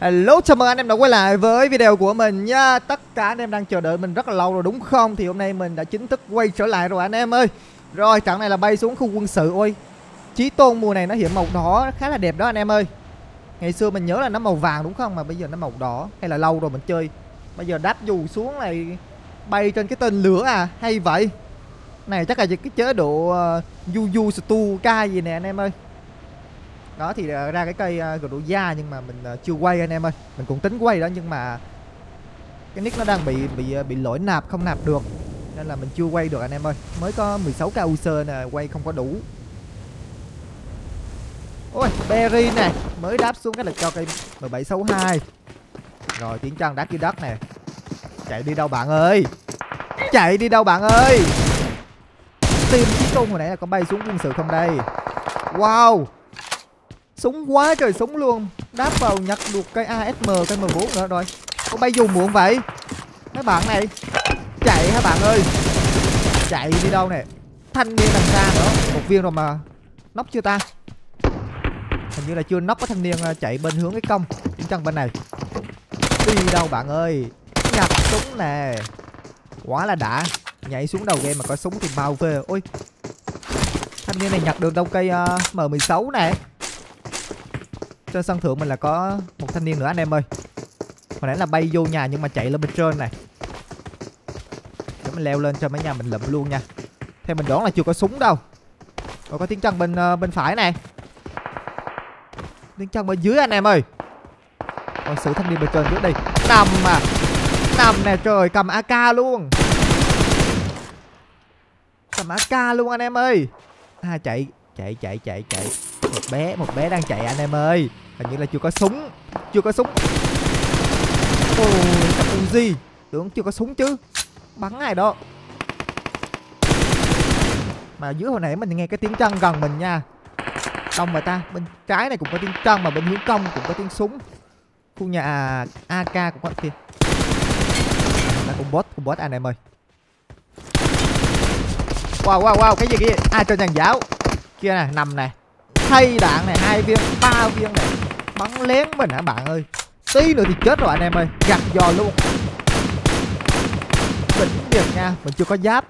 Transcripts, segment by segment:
Hello, chào mừng anh em đã quay lại với video của mình nha. Tất cả anh em đang chờ đợi mình rất là lâu rồi đúng không? Thì hôm nay mình đã chính thức quay trở lại rồi anh em ơi. Rồi, trận này là bay xuống khu quân sự Ôi, Chí tôn mùa này nó hiện màu đỏ khá là đẹp đó anh em ơi. Ngày xưa mình nhớ là nó màu vàng đúng không? Mà bây giờ nó màu đỏ Hay là lâu rồi mình chơi. Bây giờ đáp dù xuống này bay trên cái tên lửa à Hay vậy. Này chắc là cái chế độ ờ, uh, Yu Yu Stuka gì nè anh em ơi đó thì ờ, ra cái cây ờ, uh, đủ da nhưng mà mình ờ, chưa quay anh em ơi. Mình cũng tính quay đó nhưng mà cái nick nó đang bị bị bị lỗi nạp không nạp được. Nên là mình chưa quay được anh em ơi. Mới có 16 k user nè quay không có đủ. Ôi berry nè mới đáp xuống cái lực cho cây 1762 rồi tiến trăng đá dưới đất nè. Chạy đi đâu bạn ơi? Chạy đi đâu bạn ơi? Tìm chiến công hồi nãy là có bay xuống quân sự không đây? Wow! Súng quá trời súng luôn. Đáp vào nhặt được cây ASM cây M4 nữa rồi. Có bay dù muộn vậy? Mấy bạn này. Chạy hả bạn ơi? Chạy đi đâu nè? Thanh niên đằng xa nữa. Một viên rồi mà. Nóc chưa ta? Hình như là chưa nóc có thanh niên à, chạy bên hướng cái công Trên chân bên này. Đi đâu bạn ơi? Nhặt súng nè. Quá là đã. Nhảy xuống đầu game mà có súng thì bao phê Ôi. Thanh niên này nhặt được đâu cây à, uh, M16 nè trên sân thượng mình là có một thanh niên nữa anh em ơi. Hồi nãy là bay vô nhà nhưng mà chạy lên bên trên này. Để mình leo lên cho mấy nhà mình lụm luôn nha. Theo mình đoán là chưa có súng đâu. Rồi có tiếng chân bên uh, bên phải này tiếng chân bên dưới anh em ơi. Còn sự thanh niên bên trên trước đi. Nằm à, nằm nè trời cầm ak luôn. Cầm ak luôn anh em ơi. À chạy chạy chạy chạy chạy. Một bé một bé đang chạy anh em ơi hình như là chưa có súng chưa có súng. Ôi cặp gì, tưởng chưa có súng chứ. Bắn ai đó? Mà dưới hồi nãy mình nghe cái tiếng chân gần mình nha. Đông mà ta bên trái này cũng có tiếng chân mà bên hướng công cũng có tiếng súng. Khu nhà ak cũng có kìa. Là cùng bot cùng bot anh em ơi. Wow wow wow cái gì kia à cho nhàn giáo. Kia nè nằm nè. Thay đạn này hai viên ba viên này bắn lén mình hả bạn ơi? Tí nữa thì chết rồi anh em ơi. Gặt giò luôn. Đỉnh việc nha mình chưa có giáp.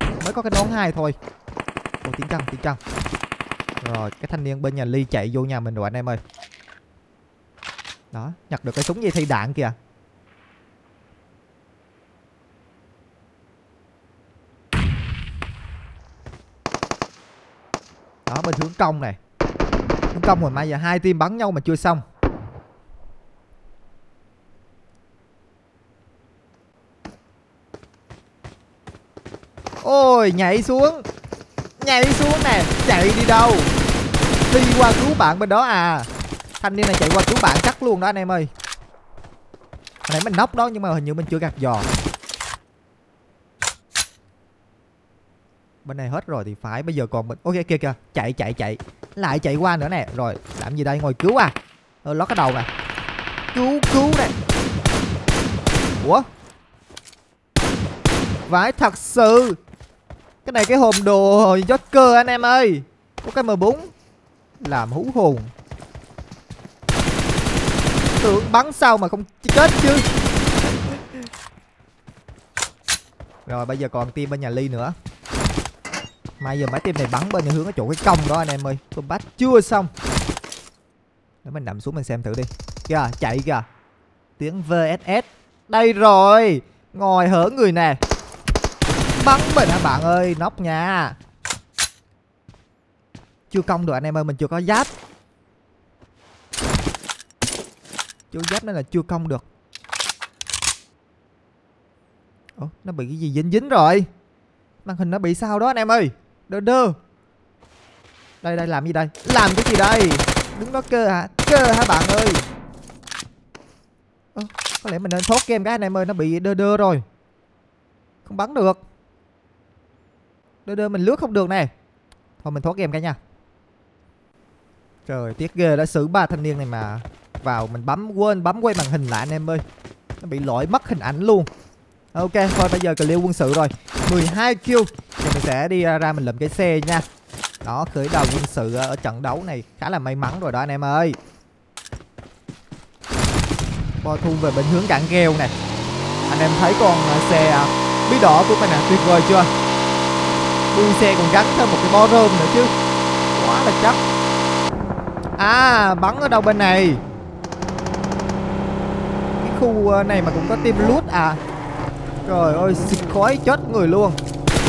Mới có cái nón hai thôi. Ồ, tiếng chân tiếng chân rồi cái thanh niên bên nhà ly chạy vô nhà mình rồi anh em ơi. Đó nhặt được cái súng gì thay đạn kìa. Đó bên hướng công này công rồi mai giờ hai team bắn nhau mà chưa xong. Ôi, nhảy xuống. Nhảy xuống nè, chạy đi đâu? Đi qua cứu bạn bên đó à. Thanh niên này chạy qua cứu bạn chắc luôn đó anh em ơi. Hồi nãy mình nóc đó nhưng mà hình như mình chưa gạt giò. Bên này hết rồi thì phải. Bây giờ còn mình ok kìa kìa. Chạy chạy chạy. Lại chạy qua nữa nè. Rồi làm gì đây? Ngồi cứu à. Ờ, lót cái đầu nè. Cứu cứu nè. Ủa? Vãi thật sự. Cái này cái hồn đồ Joker anh em ơi. Có cái m 4 làm hú hồn. Tưởng bắn sao mà không chết chứ. Rồi bây giờ còn team bên nhà ly nữa. Mai giờ máy tim này bắn bên hướng ở chỗ cái công đó anh em ơi. Combat chưa xong. Để mình nằm xuống mình xem thử đi. Kìa, chạy kìa. Tiếng VSS Đây rồi. Ngồi hở người nè. Bắn mình hả bạn ơi? Nóc nha. Chưa công được anh em ơi, Mình chưa có giáp. Chưa giáp nên là chưa công được. Ủa, nó bị cái gì dính dính rồi? Màn hình nó bị sao đó anh em ơi? Đơ đơ. Đây đây làm gì đây? Làm cái gì đây? Đứng đó cơ hả? Cơ hả bạn ơi? Ơ, Có lẽ mình nên thoát game cái anh em ơi Nó bị đơ đơ rồi. Không bắn được. Đơ đơ mình lướt không được nè. Thôi mình thoát game cái nha. Trời tiếc ghê đã xử ba thanh niên này mà Vào mình bấm quên bấm quay màn hình lại anh em ơi. Nó bị lỗi mất hình ảnh luôn. Ok, thôi bây giờ cần quân sự rồi. 12 kill. Thì mình sẽ đi à, ra mình lượm cái xe nha. Đó, khởi đầu quân sự à, ở trận đấu này khá là may mắn rồi đó anh em ơi. Bo thu về bên hướng cảng gheo này anh em thấy con à, xe bí đỏ của mình à tuyệt vời chưa? Đuôi xe còn gắn thêm một cái bo rơm nữa chứ. Quá là chắc. À bắn ở đâu bên này? Cái khu này mà cũng có team loot à trời ơi, xịt khói chết người luôn.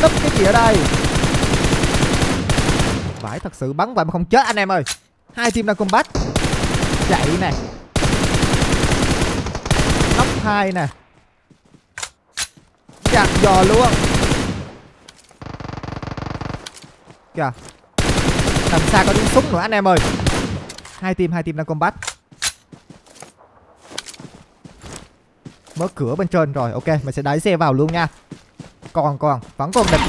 Nấp cái gì ở đây? Vãi thật sự bắn vậy mà không chết anh em ơi. Hai team đang combat. Chạy nè. Nóc hai nè. Chặt giò luôn. Kìa. Làm sao có tiếng súng nữa anh em ơi. Hai team hai team đang combat. Mở cửa bên trên rồi. Ok mình sẽ đẩy xe vào luôn nha. Còn còn vẫn còn địch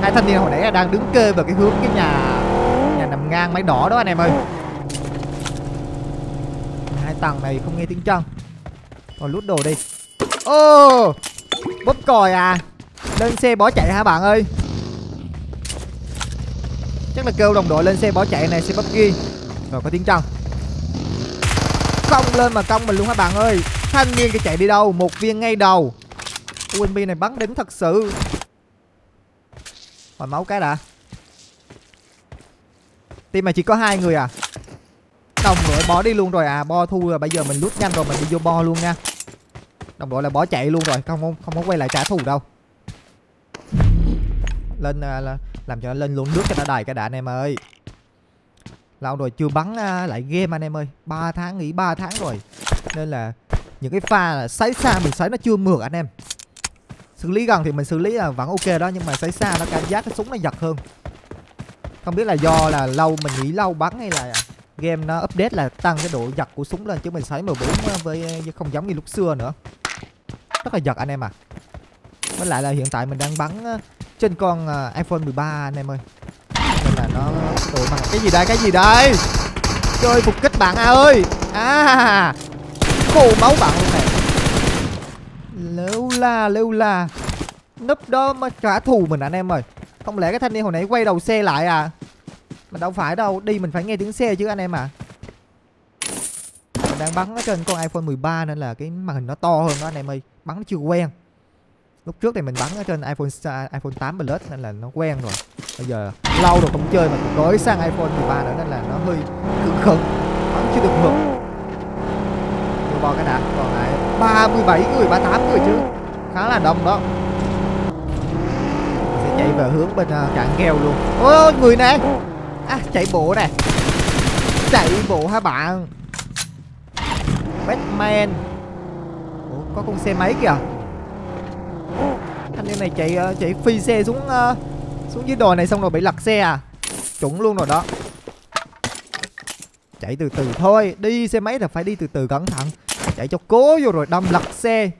hai thanh niên hồi nãy đang đứng kê vào cái hướng cái nhà nhà nằm ngang máy đỏ đó anh em ơi. Hai tầng này không nghe tiếng chân còn lút đồ đi. Ô oh, bóp còi à. Lên xe bỏ chạy hả bạn ơi? Chắc là kêu đồng đội lên xe bỏ chạy này xe bắp ghi rồi có tiếng chân công lên mà công mình luôn hả bạn ơi? Thanh niên kia chạy đi đâu? Một viên ngay đầu. UMP này bắn đỉnh thật sự. Hồi máu cái đã. Team này chỉ có hai người à? Đồng đội bỏ đi luôn rồi à? Bo thu rồi bây giờ mình lút nhanh rồi mình đi vô bo luôn nha. Đồng đội là bỏ chạy luôn rồi Không không, không có quay lại trả thù đâu. Lên à, là làm cho nó lên luôn nước cho nó đầy cái đã anh em ơi. Lâu rồi chưa bắn uh, lại game anh em ơi. 3 tháng nghỉ 3 tháng rồi. Nên là những cái pha là sấy xa mình sấy nó chưa mượt anh em. Xử lý gần thì mình xử lý là vẫn ok đó nhưng mà sấy xa nó cảm giác cái súng nó giật hơn. Không biết là do là lâu mình nghỉ lâu bắn hay là game nó update là tăng cái độ giật của súng lên chứ mình sấy 14 à, à, với không giống như lúc xưa nữa. Rất là giật anh em à với lại là hiện tại mình đang bắn trên con iPhone 13 anh em ơi là mà cái gì đây, cái gì đây? Chơi phục kích bạn à ơi. À khô máu bạn luôn này. Lêu la lêu la. Núp đó mà trả thù mình anh em ơi? Không lẽ cái thanh niên hồi nãy quay đầu xe lại à? Mà đâu phải đâu, Đi mình phải nghe tiếng xe chứ anh em à Mình đang bắn ở trên con iPhone 13 Nên là cái màn hình nó to hơn đó anh em ơi. Bắn nó chưa quen. Lúc trước thì mình bắn ở trên iPhone iPhone 8 Plus Nên là nó quen rồi. Bây giờ lâu rồi không chơi mà đổi sang iPhone 13 nữa Nên là nó hơi cứng khẩn vẫn chưa được mượt bò cái đã còn lại 37 người 38 người chứ. Khá là đông đó. Sẽ chạy về hướng bên à, uh, cạn gheo luôn. Ôi người nè à, chạy bộ nè. Chạy bộ hả bạn? Batman. Ủa, có con xe máy kìa. Thanh niên này chạy uh, chạy phi xe xuống uh, xuống dưới đồi này xong rồi bị lật xe à? Chuẩn luôn rồi đó. Chạy từ từ thôi. Đi xe máy là phải đi từ từ cẩn thận. Chạy cho cố vô rồi đâm lật xe.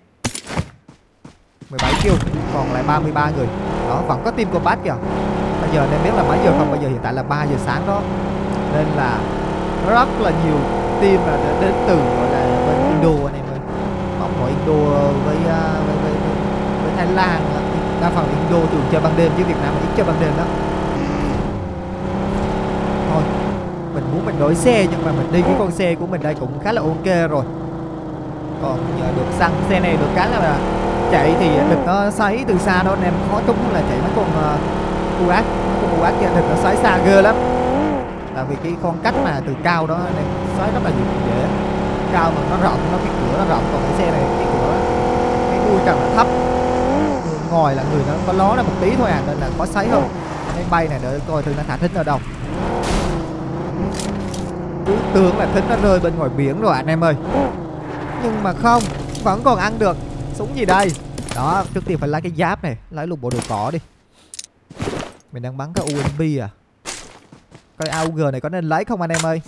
17 kill Còn lại 33 người. Đó vẫn có team combat kìa. Bây giờ nên biết là mấy giờ không? Bây giờ hiện tại là 3 giờ sáng đó. Nên là rất là nhiều team là đến từ gọi là bên Indo anh em ơi Mong mọi Indo với, à, với, với, với, với Thái Lan. Đa phần Indo thường chơi ban đêm chứ Việt Nam ít chơi ban đêm đó Thôi mình muốn mình đổi xe nhưng mà mình đi cái con xe của mình đây cũng khá là ok rồi. Còn giờ được xăng xe này được cái là chạy thì lực nó xoáy từ xa đó anh em khó trúng là chạy mấy con ờ, uh, uat mấy con uat kia lực nó xoáy xa ghê lắm. Tại vì cái con cách mà từ cao đó anh em xoáy rất là dễ. Cao mà nó rộng nó cái cửa nó rộng còn cái xe này cái cửa cái đuôi càng là thấp ngồi là người nó có ló ra một tí thôi à nên là khó xoáy hơn. Máy bay này để coi thử nó thả thính ở đâu. Cứ tưởng là thính nó rơi bên ngoài biển rồi anh em ơi. Nhưng mà không vẫn còn ăn được. Súng gì đây? Đó trước tiên phải lấy cái giáp này lấy lục bộ đồ cỏ đi. Mình đang bắn cái ump à. Coi aug này có nên lấy không anh em ơi?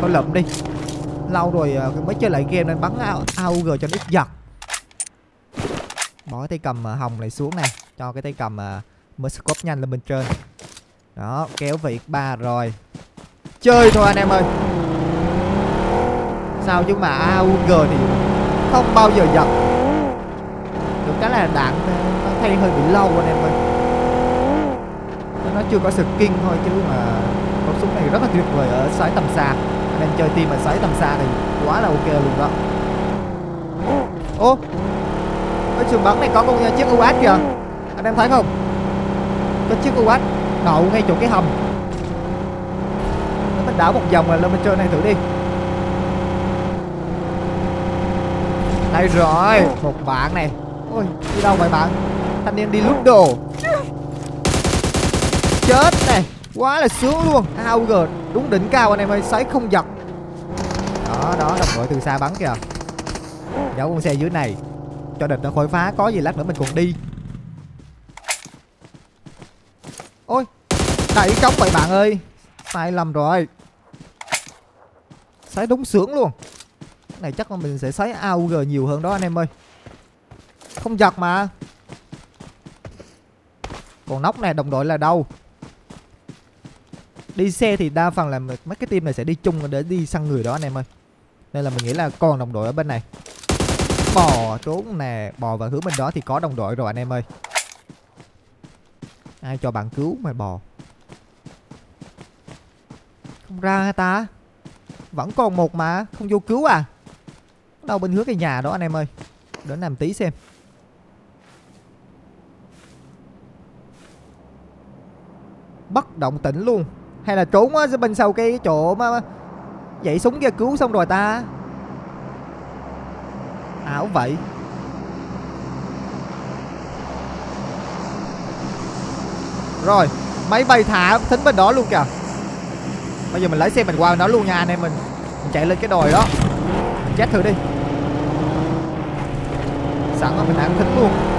Thôi lụm đi. Lâu rồi à, mới chơi lại game nên bắn aug cho nó ít giật bỏ cái tay cầm à, hồng này xuống nè. Cho cái tay cầm uh, mới scope nhanh lên bên trên. Đó kéo vị ba rồi. Chơi thôi anh em ơi. Sao chứ mà AUG thì không bao giờ giật. Được cái là đạn nó thay hơi bị lâu anh em ơi. Nó chưa có skin thôi chứ mà khẩu súng này rất là tuyệt vời ở xoáy tầm xa. Anh em chơi team mà xoáy tầm xa thì quá là ok luôn đó. Ô ở sườn bắn này có con chiếc UAS kìa. Anh em thấy không? Có chiếc UAS đậu ngay chỗ cái hầm. Mình đảo một vòng rồi lên bên trên này thử đi. Đây rồi, một bạn này. Ôi, đi đâu vậy bạn? Thanh niên đi lút đồ. Chết này, quá là sướng luôn. AUG đúng đỉnh cao anh em ơi, sấy không giật. Đó đó, đồng đội từ xa bắn kìa. Giấu con xe dưới này cho địch nó khỏi phá, có gì lát nữa mình còn đi. Ôi đẩy cống vậy bạn ơi. Sai lầm rồi. Sấy đúng sướng luôn. Cái này chắc là mình sẽ sấy AUG nhiều hơn đó anh em ơi. Không giật mà. Còn nóc này, đồng đội là đâu? Đi xe thì đa phần là mấy cái team này sẽ đi chung để đi săn người đó anh em ơi. Nên là mình nghĩ là còn đồng đội ở bên này bò trốn nè, bò vào hướng bên đó thì có đồng đội rồi anh em ơi. Ai cho bạn cứu mà bò? Không ra hả ta? Vẫn còn một mà, không vô cứu à? Đâu bên hướng cái nhà đó anh em ơi? Đến làm tí xem. Bất động tĩnh luôn. Hay là trốn á bên sau cái chỗ mà dậy súng kia cứu xong rồi ta? Ảo vậy? Rồi, máy bay thả thính bên đó luôn kìa. Bây giờ mình lấy xe mình qua bên đó luôn nha anh em mình. Mình chạy lên cái đồi đó. Mình chết thử đi. Sẵn rồi, mình ăn thính luôn.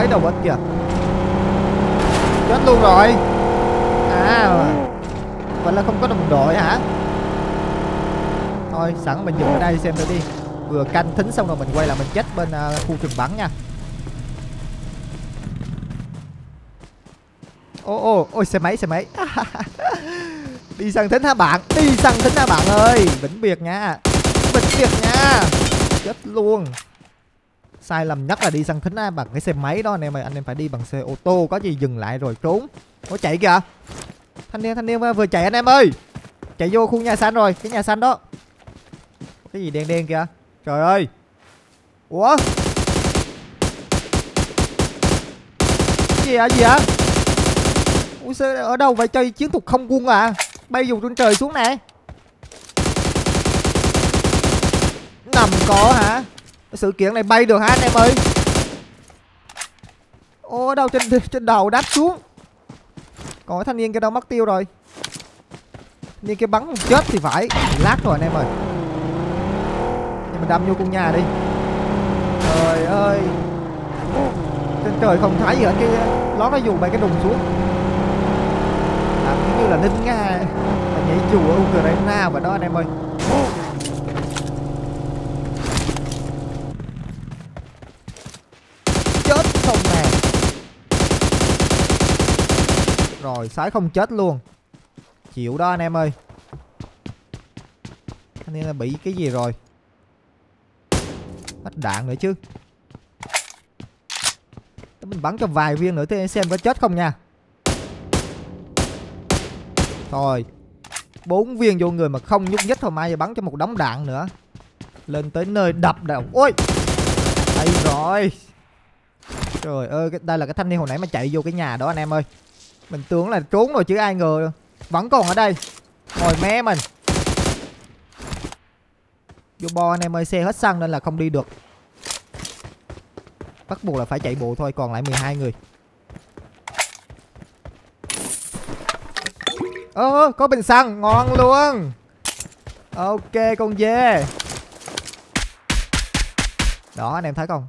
Không thấy đâu hết kìa. Chết luôn rồi. À. Vậy là không có đồng đội hả? Thôi sẵn mình dừng ở đây xem thử đi. Vừa canh thính xong rồi mình quay là mình chết bên uh, khu trường bắn nha. Ô ô ôi xe máy xe máy. Đi săn thính hả bạn? Đi săn thính hả bạn ơi? Vĩnh biệt nha. Vĩnh biệt nha. Chết luôn sai lầm nhất là đi săn thính á, bằng cái xe máy đó, anh em ơi. Anh em phải đi bằng xe ô tô, có gì dừng lại rồi trốn. Có chạy kìa. Thanh niên thanh niên vừa chạy, anh em ơi. Chạy vô khu nhà xanh rồi, cái nhà xanh đó. Cái gì đen đen kìa? Trời ơi. Ủa? Cái gì à gì ạ ui sao ở đâu vậy? Chơi chiến thuật không quân à? Bay dù trên trời xuống nè nằm có hả? Sự kiện này bay được hả anh em ơi? Ô đâu trên trên đầu đáp xuống? Còn cái thanh niên kia đâu mất tiêu rồi? Thanh niên kia bắn chết thì phải. Lát rồi anh em ơi. Nhưng mình đâm vô con nhà đi. Trời ơi. Trên trời không thấy gì hết cái ló nó dùng bay cái đùng xuống. Làm như là ninh nga. Là nhảy dù ở ukraine và đó anh em ơi chết không nè rồi, sái không chết luôn. Chịu đó anh em ơi. Anh em là bị cái gì rồi? Hết đạn nữa chứ. Mình bắn cho vài viên nữa thế xem có chết không nha. Thôi, bốn viên vô người mà không nhúc nhích thôi, mai giờ bắn cho một đống đạn nữa. Lên tới nơi đập đầu ôi! Đây rồi. Trời ơi đây là cái thanh niên hồi nãy mà chạy vô cái nhà đó anh em ơi mình tưởng là trốn rồi chứ ai ngờ vẫn còn ở đây. Ngồi mé mình. Vô bo anh em ơi xe hết xăng nên là không đi được. Bắt buộc là phải chạy bộ thôi còn lại 12 người. Ơ ờ, có bình xăng. Ngon luôn. Ok con dê. Đó anh em thấy không?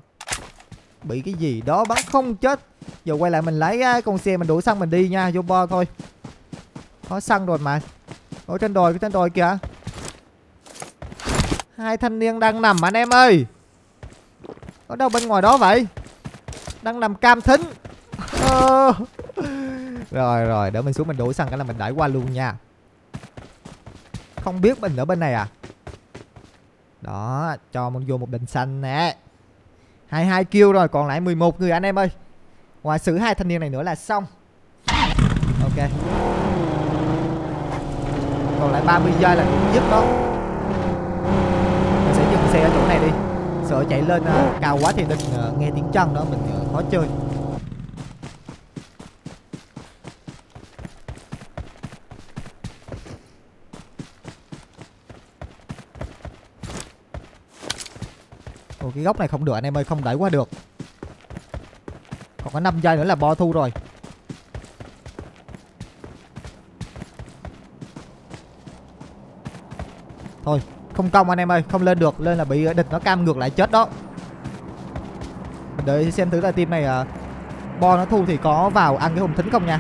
Bị cái gì đó bắn không chết giờ quay lại mình lấy con xe mình đổ xăng mình đi nha, vô bo thôi. Có xăng rồi mà. Ở trên đồi, cái trên đồi kìa. Hai thanh niên đang nằm anh em ơi. Ở đâu bên ngoài đó vậy? Đang nằm cam thính. Ờ. rồi rồi, để mình xuống mình đổ xăng cái là mình đẩy qua luôn nha. Không biết mình ở bên này à? Đó, cho mình vô một bình xanh nè. 22 kill rồi, còn lại 11 người anh em ơi ngoài xử hai thanh niên này nữa là xong. Ok. Còn lại 30 giây là cũng dứt đó. Mình sẽ dừng xe ở chỗ này đi. Sợ chạy lên uh, cao quá thì đừng uh, à, nghe tiếng chân đó mình uh, khó chơi. Ồ cái góc này không được anh em ơi không đẩy qua được. Còn có 5 giây nữa là bo thu rồi. Thôi không công anh em ơi không lên được lên là bị ờ, địch nó cam ngược lại chết đó. Mình đợi xem thứ là team này à, bo nó thu thì có vào ăn cái hùng thính không nha.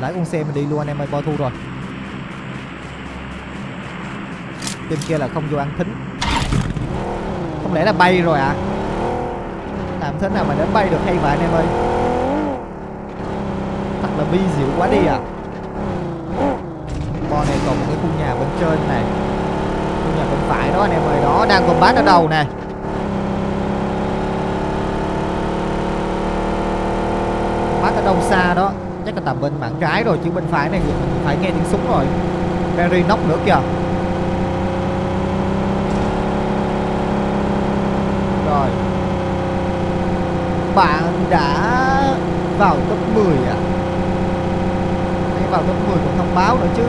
Lái con xe mình đi luôn anh em ơi bo thu rồi. Team kia là không vô ăn thính. Không lẽ là bay rồi à? Làm thế nào mà đến bay được hay vậy anh em ơi? Thật là vi diệu quá đi à. Con này còn một cái khu nhà bên trên này. Khu nhà bên phải đó anh em ơi. Đó, đang combat ở đầu nè. Combat ở đâu xa đó. Chắc là tầm bên mảng trái rồi, Chứ bên phải này mình phải nghe tiếng súng rồi. Berry nóc nữa kìa. Rồi. Bạn đã vào top 10 à? Hay vào top 10 còn thông báo nữa chứ.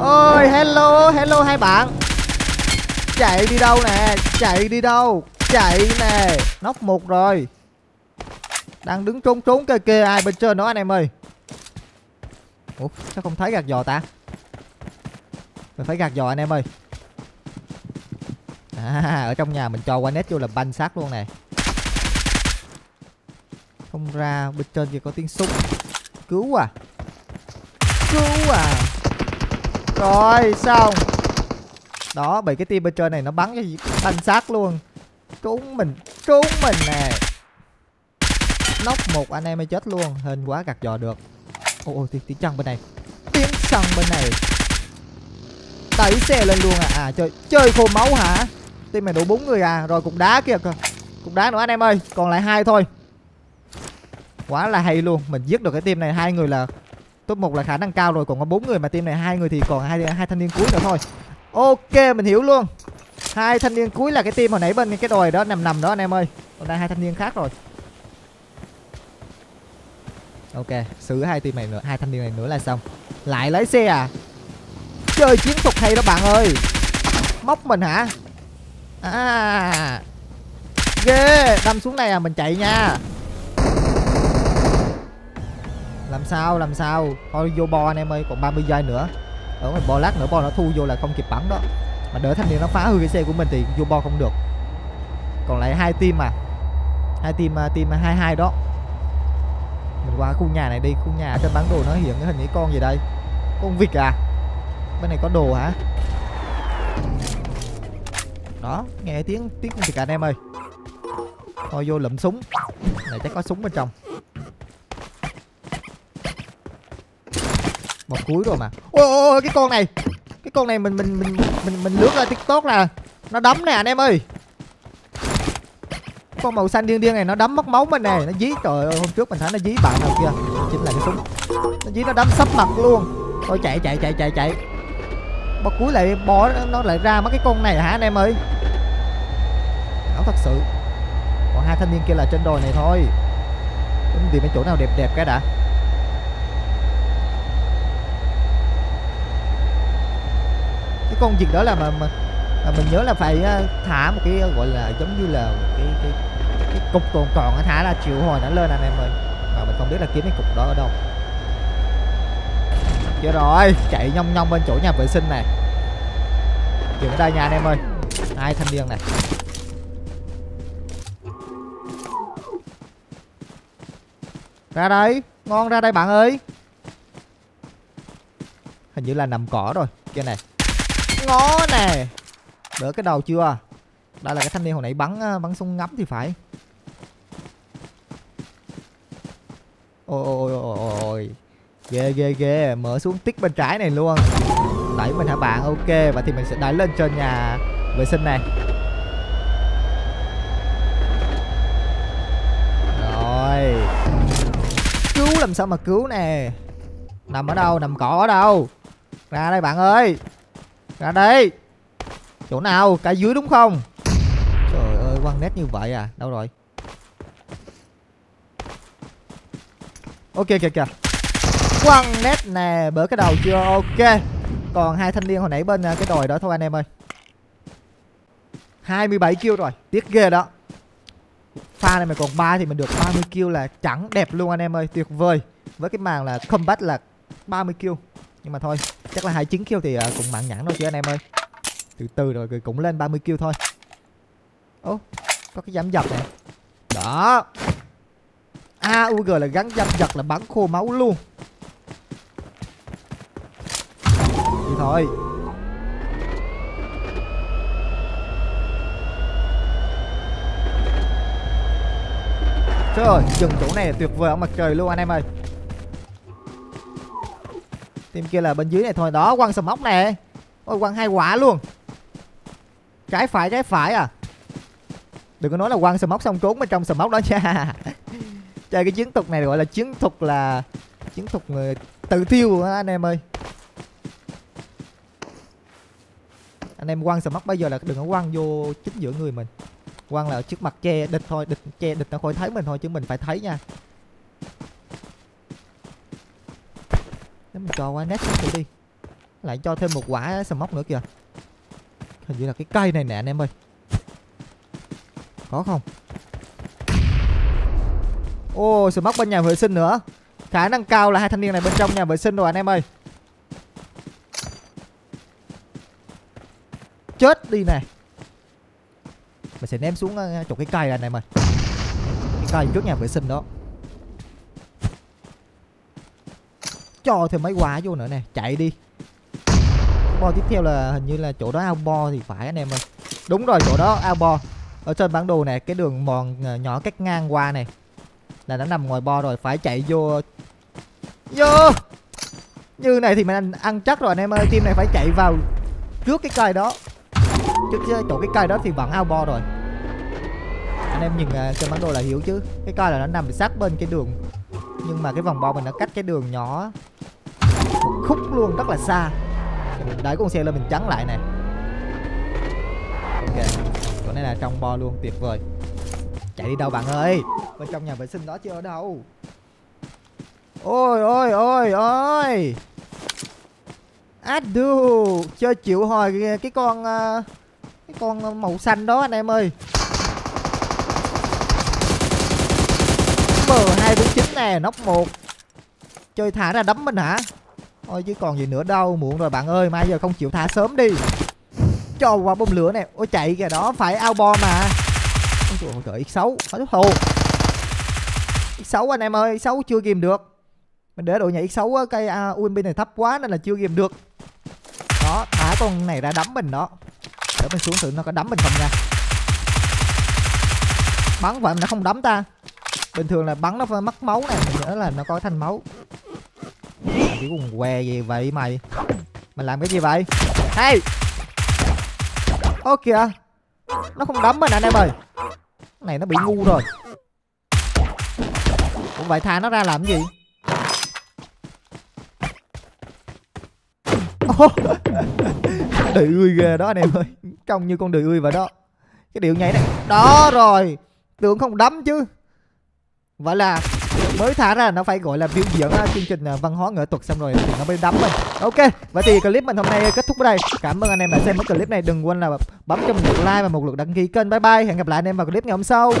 Ôi, hello hello hai bạn. Chạy đi đâu nè? Chạy đi đâu? Chạy nè. Nóc một rồi. Đang đứng trốn trốn kê kê, ai bên trên đó anh em ơi? Ủa, sao không thấy gạt giò ta? Mình phải gạt giò anh em ơi. À ở trong nhà mình cho qua nét vô là banh xác luôn nè không ra bên trên kia có tiếng súng. Cứu à? Cứu à? Rồi xong. Đó bị cái team bên trên này nó bắn cho thanh sát luôn. Trúng mình Trúng mình nè. Nóc một anh em mới chết luôn. Hên quá gạt dò được. Ôi ôi tiếng, tiếng chân bên này. Tiếng trăng bên này. Đẩy xe lên luôn à. À chơi chơi khô máu hả? Team này đủ bốn người à. Rồi cục đá kia kìa Cục đá nữa anh em ơi. Còn lại hai thôi. Quá là hay luôn. Mình giết được cái team này, hai người là top một là khả năng cao rồi, còn có bốn người mà team này, hai người thì còn hai hai thanh niên cuối nữa thôi. Ok, mình hiểu luôn. Hai thanh niên cuối là cái team hồi nãy bên cái đồi đó, nằm nằm đó anh em ơi. Còn đây hai thanh niên khác rồi. Ok, xử hai team này nữa, hai thanh niên này nữa là xong. Lại lấy xe à? Chơi chiến thuật hay đó bạn ơi. Móc mình hả? À. Ghê đâm xuống này à mình chạy nha làm sao làm sao? Thôi vô bo anh em ơi, còn 30 giây nữa. Ở ngoài bo lát nữa bo nó thu vô là không kịp bắn đó. Mà đỡ thanh niên nó phá hư cái xe của mình thì vô bo không được. Còn lại hai team mà. Hai team à, team hai hai đó. Mình qua khu nhà này đi, khu nhà trên bản đồ nó hiện cái hình cái con gì đây? Con vịt à? Bên này có đồ hả? Đó, nghe tiếng tiếng con vịt à anh em ơi. Thôi vô lụm súng. Này chắc có súng bên trong. Một cuối rồi mà. Ôi, ôi, ôi cái con này. Cái con này mình mình mình mình mình lướt ra tiktok là nó đấm nè anh em ơi. Con màu xanh điên điên này nó đấm mất máu mình nè. Nó dí trời ơi hôm trước mình thấy nó dí bạn nào kia. Chính là cái súng. Nó dí nó đấm sắp mặt luôn. Thôi chạy chạy chạy chạy chạy. Bó cuối lại bỏ nó lại ra mấy cái con này hả anh em ơi? Ảo thật sự. Còn hai thanh niên kia là trên đồi này thôi. Tìm cái chỗ nào đẹp đẹp cái đã. Con việc đó là mà, mà, mà mình nhớ là phải ờ, thả một cái ờ, gọi là giống như là cái cái, cái cục còn còn thả ra triệu hồi nó lên anh em ơi. Mà mình không biết là kiếm cái cục đó ở đâu. Chưa rồi chạy nhông nhông bên chỗ nhà vệ sinh này. Dừng ở đây nha anh em ơi. Hai thanh niên này. Ra đây ngon ra đây bạn ơi. Hình như là nằm cỏ rồi kia này ngó nè. Đỡ cái đầu chưa? Đây là cái thanh niên hồi nãy bắn ờ, bắn súng ngắm thì phải. Ôi ôi ôi ôi ghê ghê ghê. Mở xuống tích bên trái này luôn. Đẩy mình hả bạn? Ok và thì mình sẽ đẩy lên trên nhà vệ sinh này. Rồi. Cứu làm sao mà cứu nè. Nằm ở đâu? Nằm cỏ ở đâu? Ra đây bạn ơi ra đây chỗ nào? Cái dưới đúng không? Trời ơi, quăng nét như vậy à? Đâu rồi? Ok kìa kìa quăng nét nè bữa cái đầu chưa? Ok. Còn hai thanh niên hồi nãy bên à, cái đồi đó thôi anh em ơi. 27 kill rồi. Tiếc ghê đó. Pha này mà còn 3 thì mình được 30 kill là chẳng đẹp luôn anh em ơi. Tuyệt vời. Với cái màn là combat là 30 kill. Nhưng mà thôi chắc là 29 kill thì à, cũng mặn nhãn thôi chứ anh em ơi. Từ từ rồi cũng lên 30 kill thôi. Ô có cái dám dập này đó. AUG là gắn giảm giật là bắn khô máu luôn. Đi thôi. Trời ơi, dừng chỗ này là tuyệt vời ở mặt trời luôn anh em ơi. Team kia là bên dưới này thôi. Đó, quăng sầm móc nè Ôi, quăng hai quả luôn. Trái phải, trái phải à? Đừng có nói là quăng sầm móc xong trốn bên trong sầm móc đó nha. Chơi cái chiến thuật này gọi là chiến thuật là Chiến thuật người tự thiêu anh em ơi? Anh em quăng sầm móc bây giờ là đừng có quăng vô chính giữa người mình. Quăng là ở trước mặt che địch thôi địch che địch nó khỏi thấy mình thôi chứ mình phải thấy nha. Mình cho qua nét thử đi. Lại cho thêm một quả sầm móc nữa kìa. Hình như là cái cây này nè anh em ơi. Có không? Ô sầm móc bên nhà vệ sinh nữa. Khả năng cao là hai thanh niên này bên trong nhà vệ sinh rồi anh em ơi. Chết đi nè. Mình sẽ ném xuống ờ, chỗ cái cây này này mày, cái cây trước nhà vệ sinh đó. Cho thêm mấy quả vô nữa nè. Chạy đi. Bo tiếp theo là hình như là chỗ đó ao bo thì phải anh em ơi. Đúng rồi chỗ đó ao bo ở trên bản đồ này cái đường mòn ờ, nhỏ cắt ngang qua này là nó nằm ngoài bo rồi phải chạy vô. Vô. Như này thì mình ăn, ăn chắc rồi anh em ơi team này phải chạy vào trước cái cây đó. Trước chỗ cái cây đó thì vẫn ao bo rồi. Anh em nhìn ờ, trên bản đồ là hiểu chứ. Cái cây là nó nằm sát bên cái đường. Nhưng mà cái vòng bo mình nó cách cái đường nhỏ một khúc luôn, rất là xa. Mình đẩy con xe lên mình chắn lại nè. Ok, chỗ này là trong bo luôn, tuyệt vời. Chạy đi đâu bạn ơi? Bên trong nhà vệ sinh đó chưa ở đâu. Ôi ôi ôi ôi. Adu, chơi chịu hồi cái con à, cái con màu xanh đó anh em ơi. M249 nè, nóc một. Chơi thả ra đấm mình hả? Ôi chứ còn gì nữa đâu muộn rồi bạn ơi. Mai giờ không chịu thả sớm đi. Cho qua bom lửa nè. Ôi chạy kìa đó phải ao bo mà. Ôi trời x6 phải thú thù x6 anh em ơi x6 chưa ghim được. Mình để đội nhảy x6 cây à, uh, UMP này thấp quá nên là chưa ghim được. Đó thả con này ra đấm mình đó. Để mình xuống thử nó có đấm mình không nha. Bắn vậy mà nó không đấm ta. Bình thường là bắn nó phải mất máu này mình nhớ là nó có thanh máu làm cái quần què gì vậy mày? Mày làm cái gì vậy? Hey! Ô kìa. Nó không đấm mình anh em ơi. Này nó bị ngu rồi. Ủa vậy thà nó ra làm cái gì? Đời ươi ghê đó anh em ơi. Trông như con đời ươi vậy đó. Cái điệu nhảy này. Đó rồi. Tưởng không đấm chứ. Vậy là mới thả ra nó phải gọi là biểu diễn uh, chương trình uh, văn hóa nghệ thuật xong rồi thì nó mới đấm mình. Ok vậy thì clip mình hôm nay kết thúc ở đây. Cảm ơn anh em đã xem cái clip này. Đừng quên là bấm cho mình một like và một lượt đăng ký kênh. Bye bye hẹn gặp lại anh em vào clip ngày hôm sau.